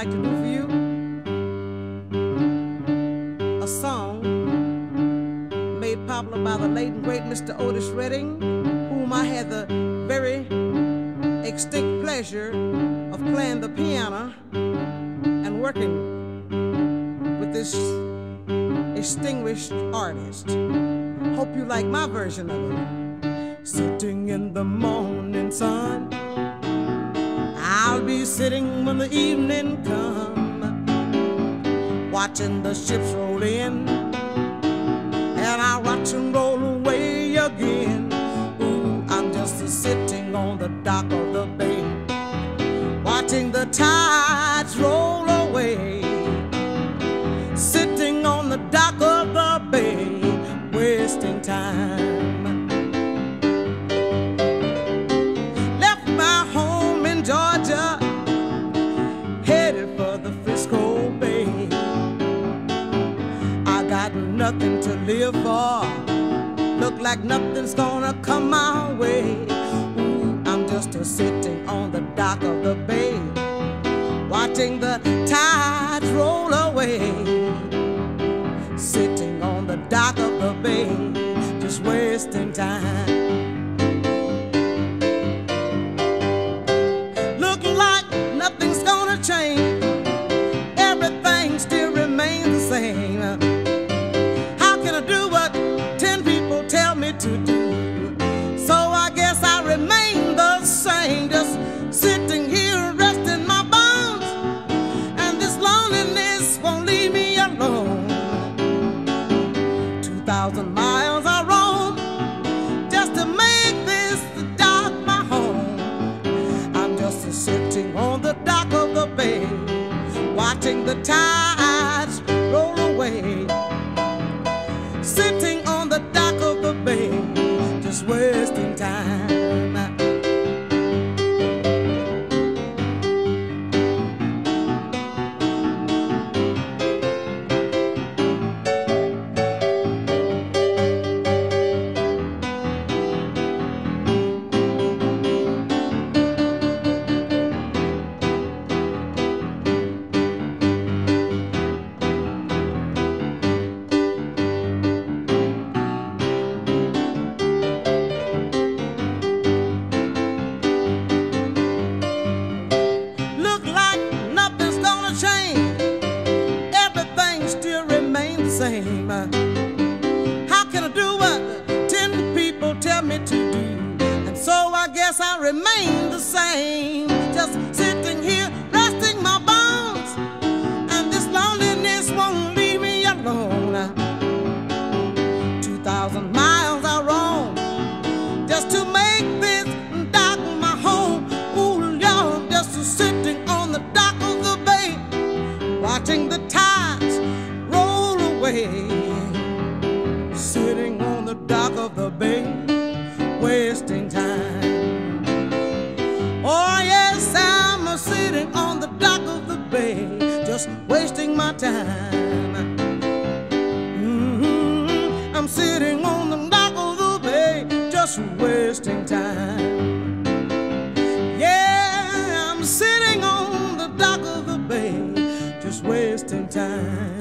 like to do for you a song made popular by the late and great Mr. Otis Redding, whom I had the very extinct pleasure of playing the piano and working with this distinguished artist. Hope you like my version of it. Sitting in the morning sun, sitting when the evening comes, watching the ships roll in, and I'll watch them roll away again. Ooh, I'm just sitting on the dock of the bay, watching the tides roll away. Sitting on the dock of the bay, wasting time. Live for. Look like nothing's gonna come my way. Ooh, I'm just a sitting on the dock of the bay, watching the tides roll away. Sitting on the dock of the bay, just wasting time. Watching the tides roll away. Sitting on the dock of the bay, just wasting time. Same. How can I do what ten people tell me to do? And so I guess I remain the same. Just away, sitting on the dock of the bay, wasting time. Oh, yes, I'm sitting on the dock of the bay, just wasting my time. Mm -hmm. I'm sitting on the dock of the bay, just wasting time. Yeah, I'm sitting on the dock of the bay, just wasting time.